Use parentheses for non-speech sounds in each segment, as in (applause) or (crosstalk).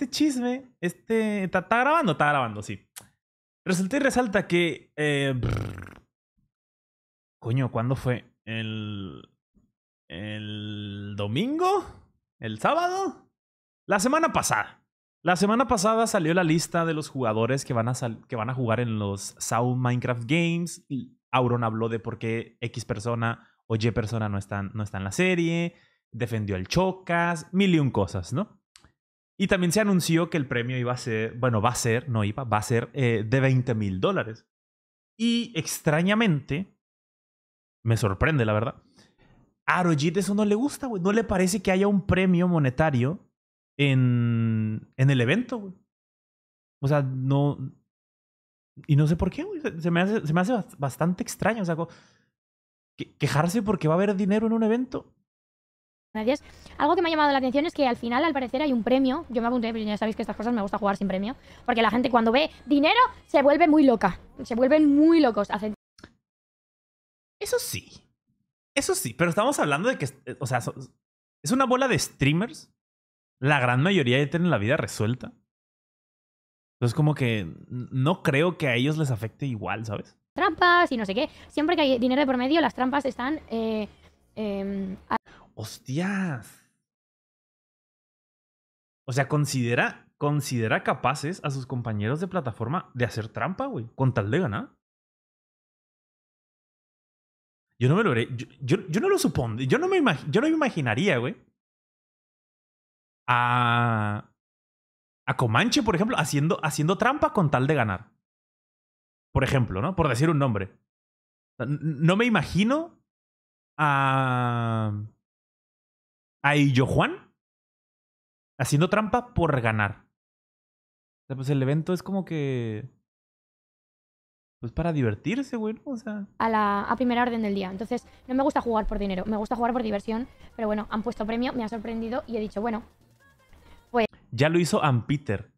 este chisme, este... ¿Está, está grabando? Está grabando, sí. Resulta y resalta que... eh, coño, ¿cuándo fue? ¿El... ¿El domingo? ¿El sábado? La semana pasada. La semana pasada salió la lista de los jugadores que van a, que van a jugar en los Sound Minecraft Games. Auron habló de por qué X persona o Y persona no están, no está en la serie. Defendió el Chocas. Mil y cosas, ¿no? Y también se anunció que el premio iba a ser, bueno, va a ser, no iba, va a ser eh, de 20 mil dólares. Y extrañamente, me sorprende, la verdad. A Arojit eso no le gusta, güey. No le parece que haya un premio monetario en, en el evento, güey. O sea, no. Y no sé por qué, güey. Se, me hace, se me hace bast- bastante extraño. O sea, quejarse porque va a haber dinero en un evento. Gracias. Algo que me ha llamado la atención es que al final, al parecer, hay un premio. Yo me apunté, pero ya sabéis que estas cosas me gusta jugar sin premio. Porque la gente cuando ve dinero se vuelve muy loca. Se vuelven muy locos. Hacen Eso sí. Eso sí. Pero estamos hablando de que. eh, O sea, es una bola de streamers. La gran mayoría ya tienen la vida resuelta. Entonces, como que no creo que a ellos les afecte igual, ¿sabes? trampas y no sé qué. Siempre que hay dinero de por medio, las trampas están eh, em, ¡Hostias! O sea, considera, considera capaces a sus compañeros de plataforma de hacer trampa, güey, con tal de ganar. Yo no me lo haré. Yo, yo, no lo supongo. Yo no me, imag- no me imaginaría, güey. A. A Comanche, por ejemplo, haciendo, haciendo trampa con tal de ganar. Por ejemplo, ¿no? Por decir un nombre. No me imagino a. A Illo Juan haciendo trampa por ganar. O sea, pues el evento es como que. Pues para divertirse, güey, ¿no? O sea. a la a primera orden del día. Entonces, no me gusta jugar por dinero, me gusta jugar por diversión. Pero bueno, han puesto premio, me ha sorprendido y he dicho, bueno, Ya lo hizo Ampeter.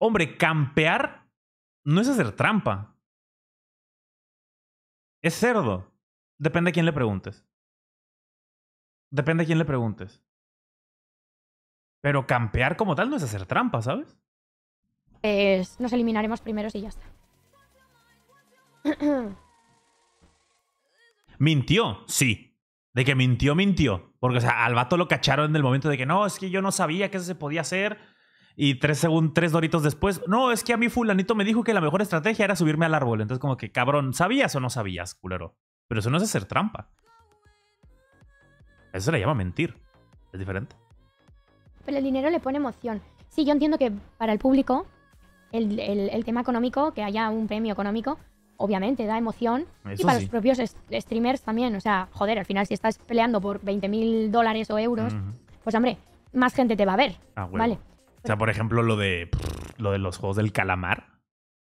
Hombre, campear no es hacer trampa. Es cerdo. Depende a quién le preguntes. Depende a quién le preguntes. Pero campear como tal no es hacer trampa, ¿sabes? pues nos eliminaremos primeros y ya está. (clears throat) Mintió, sí. De que mintió, mintió. Porque, o sea, al vato lo cacharon en el momento de que no, es que yo no sabía que eso se podía hacer. Y tres, segun- tres doritos después, no, es que a mí fulanito me dijo que la mejor estrategia era subirme al árbol. Entonces, como que, cabrón, ¿sabías o no sabías, culero? Pero eso no es hacer trampa. Eso se le llama mentir. Es diferente. Pero el dinero le pone emoción. Sí, yo entiendo que para el público, el, el- el tema económico, que haya un premio económico, obviamente da emoción. y para sí. los propios streamers también. O sea, joder, al final, si estás peleando por 20 mil dólares o euros, pues hombre, más gente te va a ver. Ah, huevo. Vale. O sea, por ejemplo, lo de, lo de los juegos del calamar.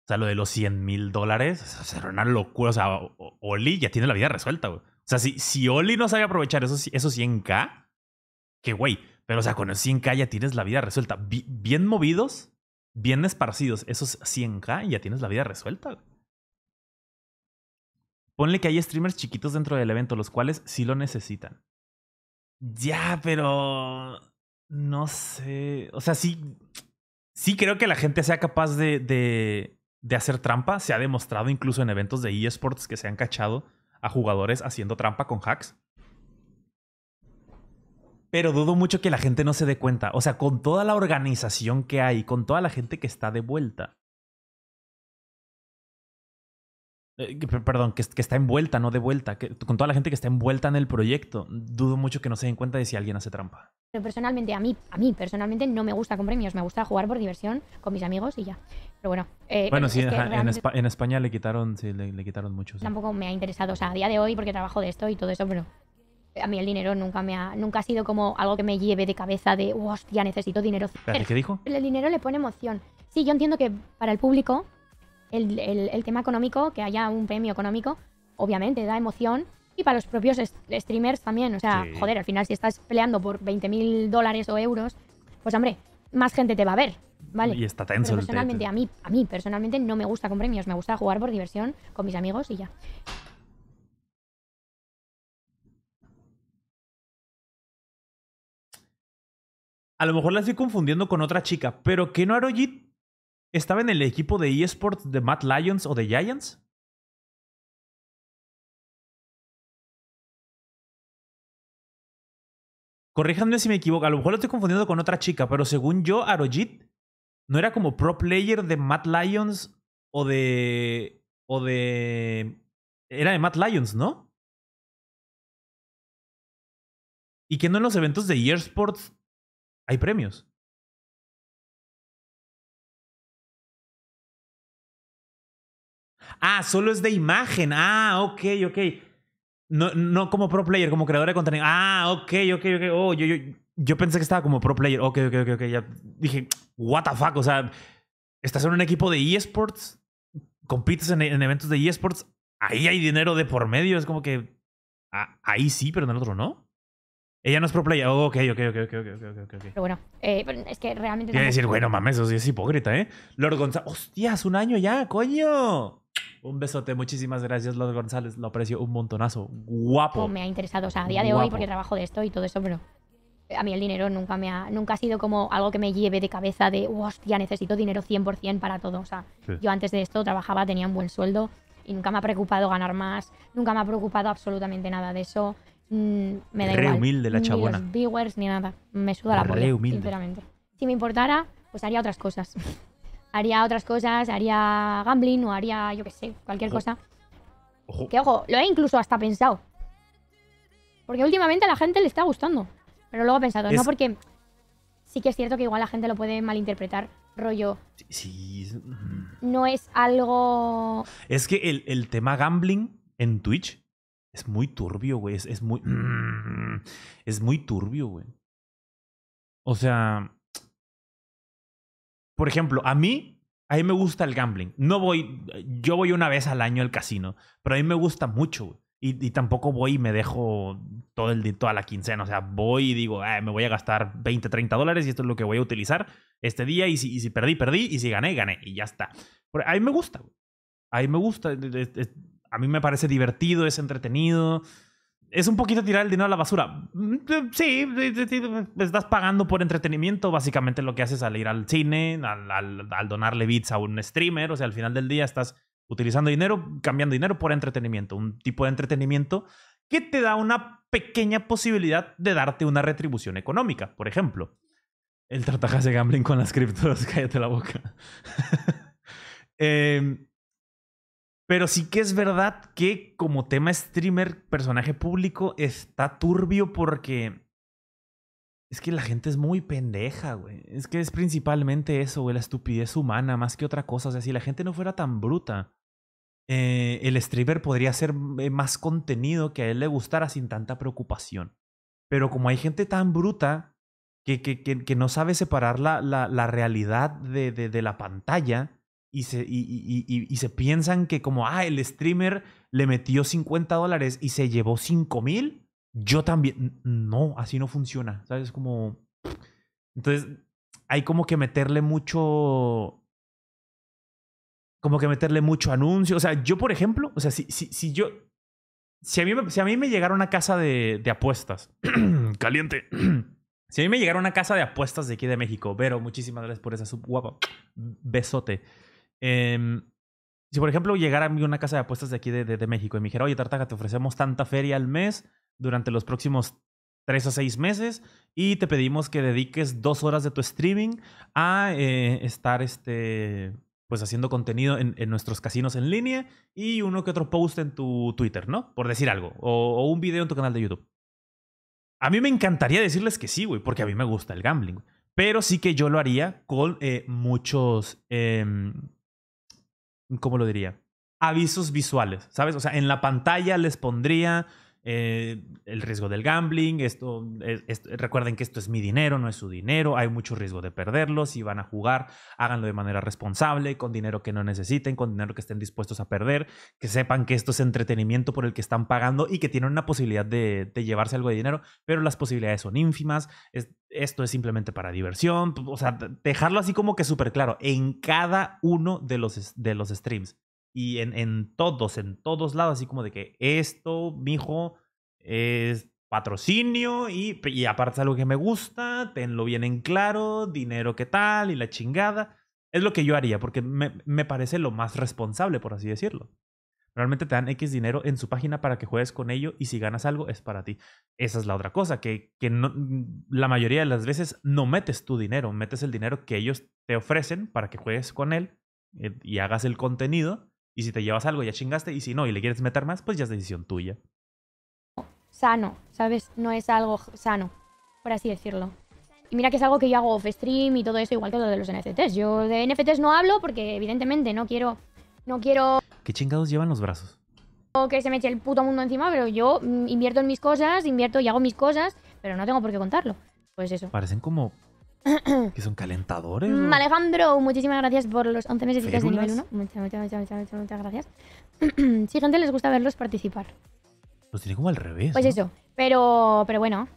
O sea, lo de los 100 mil dólares. O sea, era una locura. O sea, Oli ya tiene la vida resuelta, güey. O sea, si, si Oli no sabe aprovechar esos, esos 100k, que güey. Pero, o sea, con esos 100k ya tienes la vida resuelta. Bi- bien movidos, bien esparcidos, esos 100k y ya tienes la vida resuelta. Ponle que hay streamers chiquitos dentro del evento, los cuales sí lo necesitan. Ya, pero. No sé. O sea, sí. Sí creo que la gente sea capaz de, de, de hacer trampa. Se ha demostrado incluso en eventos de eSports que se han cachado a jugadores haciendo trampa con hacks. Pero dudo mucho que la gente no se dé cuenta. O sea, con toda la organización que hay, con toda la gente que está de vuelta. Eh, perdón, que, que está envuelta, no de vuelta. Que, con toda la gente que está envuelta en el proyecto. Dudo mucho que no se den cuenta de si alguien hace trampa. Pero personalmente, a mí, a mí personalmente no me gusta con premios, me gusta jugar por diversión con mis amigos y ya. Pero bueno, eh, Bueno, sí, en, realmente Espa- en España le quitaron, sí, le, le quitaron muchos. tampoco me ha interesado, o sea, a día de hoy porque trabajo de esto y todo eso, pero a mí el dinero nunca me ha, nunca ha sido como algo que me lleve de cabeza de, "Oh, hostia, necesito dinero. Espérate, ¿qué dijo? El dinero le pone emoción. Sí, yo entiendo que para el público, el, el- el tema económico, que haya un premio económico, obviamente da emoción. Y para los propios streamers también. O sea, Sí. joder, al final, si estás peleando por 20 mil dólares o euros, pues hombre, más gente te va a ver. Vale. Y está Pero tenso el personalmente, tete. a mí, a mí personalmente no me gusta con premios, me gusta jugar por diversión con mis amigos y ya. A lo mejor la estoy confundiendo con otra chica, pero ¿que no Arojit estaba en el equipo de eSports de Matt Lions o de Giants? Corríjanme si me equivoco. A lo mejor lo estoy confundiendo con otra chica, pero según yo, Arojit no era como pro player de Matt Lions o de. o de. Era de Matt Lions, ¿no? Y que no en los eventos de eSports hay premios. Ah, solo es de imagen. Ah, ok, ok. No, no como pro player, como creador de contenido. Ah, ok, ok, ok. Oh, yo, yo, yo pensé que estaba como pro player. Ok, ok, ok, ok. Ya dije, what the fuck. O sea, estás en un equipo de eSports, compites en, en eventos de eSports, ahí hay dinero de por medio. Es como que ah, ahí sí, pero en el otro no. Ella no es pro player. Oh, ok, ok, ok, ok, ok, ok, ok. Pero bueno, eh, es que realmente. Quiere tampoco- decir, bueno, mames, eso sí es hipócrita, ¿eh? Lord González. ¡Hostias! Un año ya, coño. Un besote, muchísimas gracias, Lord González. Lo aprecio un montonazo. Guapo. o me ha interesado. O sea, a día de hoy, porque trabajo de esto y todo eso, pero a mí el dinero nunca me ha, nunca ha sido como algo que me lleve de cabeza de, "Oh, hostia, necesito dinero 100% para todo. O sea, Sí. yo antes de esto trabajaba, tenía un buen sueldo y nunca me ha preocupado ganar más, nunca me ha preocupado absolutamente nada de eso. Mm, me da Re igual. humilde la Ni chabona. los viewers ni nada. Me suda la Re polla, humilde. sinceramente. Si me importara, pues haría otras cosas. (laughs) haría otras cosas, haría gambling o haría, yo qué sé, cualquier Ojo. cosa. Ojo. Que ojo, lo he incluso hasta pensado. Porque últimamente a la gente le está gustando. Pero luego he pensado, no porque sí que es cierto que igual la gente lo puede malinterpretar. Rollo, Sí, no es algo. Es que el, el tema gambling en Twitch es muy turbio, güey. Es, es muy. (clears throat) Es muy turbio, güey. O sea. Por ejemplo, a mí. A mí me gusta el gambling. No voy. Yo voy una vez al año al casino. Pero a mí me gusta mucho, güey. Y, tampoco voy y me dejo todo el, toda la quincena. O sea, voy y digo, "Ah, me voy a gastar 20, 30 dólares y esto es lo que voy a utilizar este día. Y si, perdí, perdí. Y si gané, gané. Y ya está. Pero a mí me gusta. A mí me gusta. A mí me parece divertido, es entretenido. Es un poquito tirar el dinero a la basura. Mm, eh, Sí, estás pagando por entretenimiento. Básicamente lo que haces al ir al cine, al, al- al donarle bits a un streamer. O sea, al final del día estás utilizando dinero, cambiando dinero por entretenimiento. Un tipo de entretenimiento que te da una pequeña posibilidad de darte una retribución económica. Por ejemplo, el tratajas de gambling con las criptos. (laughs) Cállate la boca. (laughs) Em, pero sí que es verdad que como tema streamer, personaje público, está turbio porque es que la gente es muy pendeja, güey. Es que es principalmente eso, güey, la estupidez humana, más que otra cosa. O sea, si la gente no fuera tan bruta, eh, el streamer podría hacer eh, más contenido que a él le gustara sin tanta preocupación. Pero como hay gente tan bruta que, que, que, no sabe separar la, la, realidad de, de, de la pantalla y se, y, y- y- y se piensan que como, ah, el streamer le metió 50 dólares y se llevó 5 mil, yo también. No, así no funciona. ¿Sabes? Como... Entonces, hay como que meterle mucho... Como que meterle mucho anuncio. O sea, yo, por ejemplo, o sea, si, si, si yo... Si a, mí si a mí me llegara una casa de, de apuestas, (clears throat) caliente. (clears throat) si a mí me llegara una casa de apuestas de aquí de México, Vero, muchísimas gracias por esa sub guapa. Besote. Em, si, por ejemplo, llegara a mí una casa de apuestas de aquí de, de- de México y me dijera, oye, Tartaga, te ofrecemos tanta feria al mes durante los próximos tres a seis meses y te pedimos que dediques dos horas de tu streaming a eh, estar este, pues haciendo contenido en, nuestros casinos en línea y uno que otro post en tu Twitter, ¿no? Por decir algo. O, un video en tu canal de YouTube. A mí me encantaría decirles que sí, güey, porque a mí me gusta el gambling. Pero sí que yo lo haría con eh, muchos, em, ¿cómo lo diría? Avisos visuales, ¿sabes? O sea, en la pantalla les pondría eh, el riesgo del gambling. Esto, es- recuerden que esto es mi dinero, no es su dinero. Hay mucho riesgo de perderlo. Si van a jugar, háganlo de manera responsable, con dinero que no necesiten, con dinero que estén dispuestos a perder. Que sepan que esto es entretenimiento por el que están pagando y que tienen una posibilidad de, de llevarse algo de dinero, pero las posibilidades son ínfimas. Es- esto es simplemente para diversión. O sea, dejarlo así como que súper claro en cada uno de los, de los streams. Y en, en todos, en todos lados, así como de que esto, mijo, es patrocinio y, y aparte algo que me gusta, tenlo bien en claro, dinero qué tal y la chingada. Es lo que yo haría, porque me, me parece lo más responsable, por así decirlo. Realmente te dan X dinero en su página para que juegues con ello y si ganas algo es para ti. Esa es la otra cosa, que, que no, la mayoría de las veces no metes tu dinero, metes el dinero que ellos te ofrecen para que juegues con él eh, y hagas el contenido. Y si te llevas algo ya chingaste y si no y le quieres meter más, pues ya es decisión tuya. Sano, ¿sabes? No es algo sano, por así decirlo. Y mira que es algo que yo hago off stream y todo eso, igual que lo de los NFTs. Yo de NFTs no hablo porque evidentemente no quiero no quiero ¿Qué chingados llevan los brazos? que se me eche el puto mundo encima, pero yo mm, invierto en mis cosas, invierto y hago mis cosas, pero no tengo por qué contarlo. Pues eso. Parecen como (clears throat) que son calentadores. Mm, o- Alejandro, muchísimas gracias por los 11 meses de nivel ¿Férulas? 1. Muchas, muchas, muchas, muchas, muchas, muchas gracias. (clears throat) sí, gente les gusta verlos participar. Los tiene como al revés. Pues ¿no? eso. Pero, pero bueno.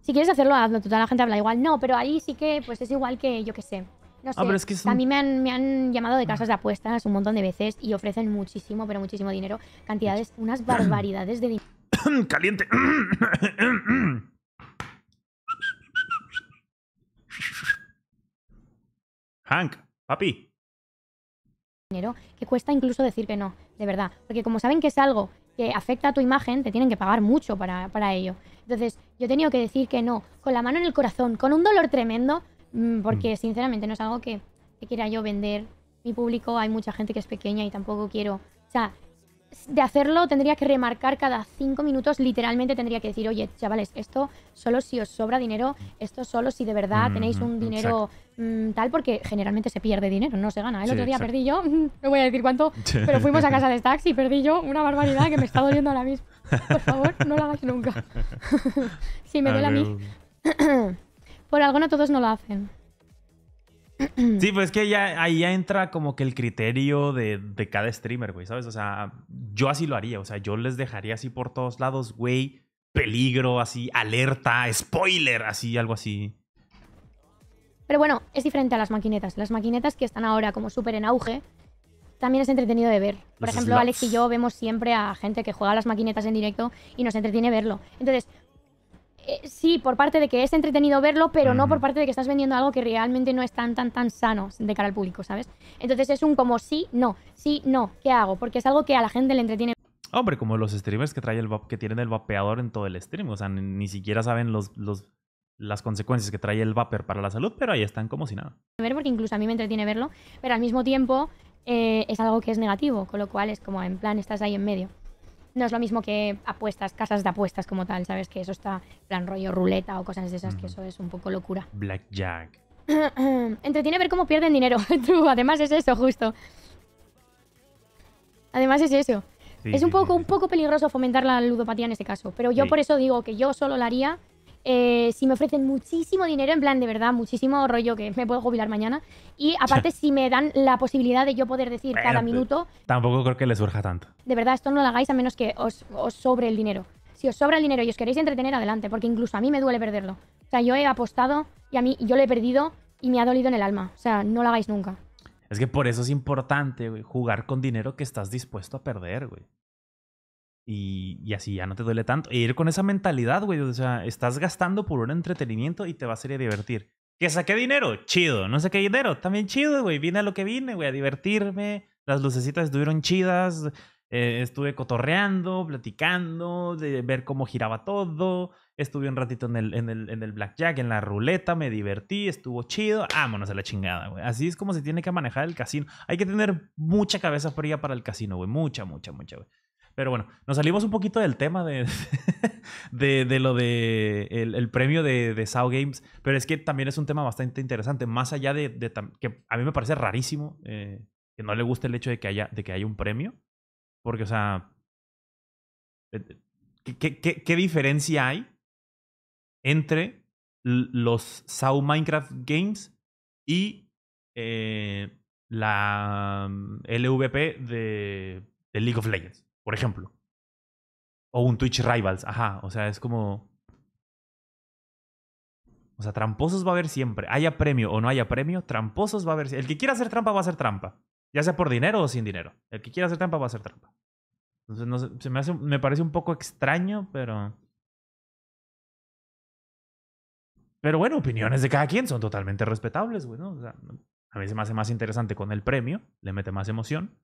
Si quieres hacerlo, hazlo. Total, la gente habla igual. No, pero ahí sí que, pues es igual que, yo qué sé. No sé. Ah, pero es que es A mí me han, me han llamado de casas de apuestas un montón de veces y ofrecen muchísimo, pero muchísimo dinero. Cantidades, unas barbaridades de dinero. (coughs) Caliente. (coughs) (coughs) Hank, papi. dinero que cuesta incluso decir que no, de verdad. Porque como saben que es algo que afecta a tu imagen, te tienen que pagar mucho para, para ello. Entonces, yo he tenido que decir que no, con la mano en el corazón, con un dolor tremendo, mm, porque sinceramente no es algo que, que quiera yo vender. Mi público, hay mucha gente que es pequeña y tampoco quiero. O sea, de hacerlo tendría que remarcar cada cinco minutos, literalmente tendría que decir, oye, chavales, esto solo si os sobra dinero, esto solo si de verdad tenéis un Mm, dinero mm, tal, porque generalmente se pierde dinero, no se gana. El Sí, otro día exacto. perdí yo, (laughs) no voy a decir cuánto, pero fuimos a casa de (laughs) Stacks y perdí yo una barbaridad que me está doliendo ahora mismo. Por favor, no lo hagáis nunca. (laughs) si me duele a mí, (clears throat) por algo no todos no lo hacen. Sí, pues es que ya ahí ya entra como que el criterio de, de cada streamer, güey, ¿sabes? O sea, yo así lo haría. O sea, yo les dejaría así por todos lados, güey, peligro, así, alerta, spoiler, así, algo así. Pero bueno, es diferente a las maquinetas. Las maquinetas que están ahora como súper en auge, también es entretenido de ver. Por Los ejemplo, slots. Alex y yo vemos siempre a gente que juega a las maquinetas en directo y nos entretiene verlo. Entonces, eh, sí, por parte de que es entretenido verlo, pero no por parte de que estás vendiendo algo que realmente no es tan, tan, tan sano de cara al público, ¿sabes? Entonces es un como sí, no, sí, no, ¿qué hago? Porque es algo que a la gente le entretiene Hombre, como los streamers que, trae el, que tienen el vapeador en todo el stream. O sea, ni, ni siquiera saben los, los, las consecuencias que trae el vapor para la salud, pero ahí están como si nada. ver porque incluso a mí me entretiene verlo, pero al mismo tiempo eh, es algo que es negativo, con lo cual es como en plan estás ahí en medio. No es lo mismo que apuestas, casas de apuestas como tal, ¿sabes? Que eso está plan rollo ruleta o cosas de esas, que eso es un poco locura. (clears throat) Blackjack. (clears throat) Entretiene ver cómo pierden dinero. (laughs) True, además es eso, justo. Además es eso. Sí, es un poco, sí, un poco peligroso fomentar la ludopatía en ese caso. Pero yo por eso digo que yo solo lo haría eh, si me ofrecen muchísimo dinero, en plan de verdad, muchísimo rollo que me puedo jubilar mañana. Y (laughs) aparte, si me dan la posibilidad de yo poder decir cada minuto, Tampoco creo que le surja tanto. de verdad, esto no lo hagáis a menos que os, os sobre el dinero. Si os sobra el dinero y os queréis entretener, adelante, porque incluso a mí me duele perderlo. O sea, yo he apostado y a mí yo lo he perdido y me ha dolido en el alma. O sea, no lo hagáis nunca. Es que por eso es importante, güey, jugar con dinero que estás dispuesto a perder, güey. Y, así ya no te duele tanto. E ir con esa mentalidad, güey. O sea, estás gastando por un entretenimiento y te vas a ir a divertir. ¿Que saqué dinero? Chido. No saqué dinero. También chido, güey. Vine a lo que vine, güey, a divertirme. Las lucecitas estuvieron chidas. eh, estuve cotorreando, platicando, de ver cómo giraba todo. Estuve un ratito en el, en, el, en el blackjack, en la ruleta, me divertí, estuvo chido. Vámonos a la chingada, güey. Así es como se tiene que manejar el casino. Hay que tener mucha cabeza fría para el casino, güey. Mucha, mucha, mucha, güey. Pero bueno, nos salimos un poquito del tema de, (laughs) de, lo de el, premio de, de SAO Games, pero es que también es un tema bastante interesante, más allá de, que a mí me parece rarísimo eh, que no le guste el hecho de que haya, de que haya un premio, porque, o sea, eh, ¿qué, qué, qué- diferencia hay entre los SAO Minecraft Games y eh, la mm, LVP de League of Legends, por ejemplo. O un Twitch Rivals, ajá. O sea, es como... O sea, tramposos va a haber siempre. Haya premio o no haya premio, tramposos va a haber El que quiera hacer trampa va a hacer trampa. Ya sea por dinero o sin dinero. El que quiera hacer trampa va a hacer trampa. Entonces, no sé, me, me parece un poco extraño, pero... Pero bueno, opiniones de cada quien son totalmente respetables, güey. ¿no? O sea, a mí se me hace más interesante con el premio, le mete más emoción.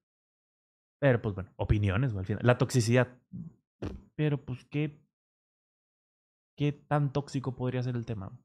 Pero pues bueno, opiniones, al final. La toxicidad. Pero pues qué. ¿Qué tan tóxico podría ser el tema?